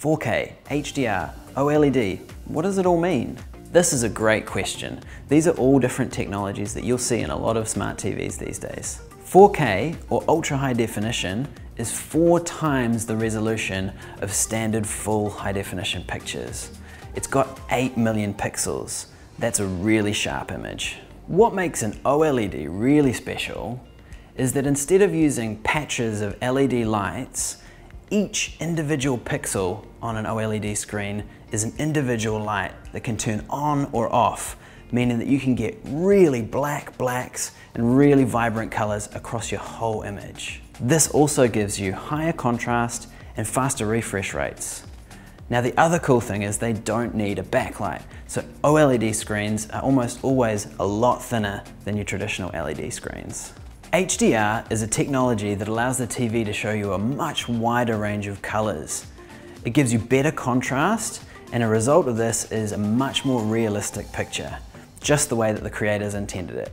4K, HDR, OLED, what does it all mean? This is a great question. These are all different technologies that you'll see in a lot of smart TVs these days. 4K, or ultra high definition, is four times the resolution of standard full high definition pictures. It's got 8 million pixels. That's a really sharp image. What makes an OLED really special is that instead of using patches of LED lights, each individual pixel on an OLED screen is an individual light that can turn on or off, meaning that you can get really black blacks and really vibrant colors across your whole image. This also gives you higher contrast and faster refresh rates. Now the other cool thing is they don't need a backlight, so OLED screens are almost always a lot thinner than your traditional LED screens. HDR is a technology that allows the TV to show you a much wider range of colors. It gives you better contrast and a result of this is a much more realistic picture, just the way that the creators intended it.